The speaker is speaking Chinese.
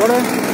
好嘞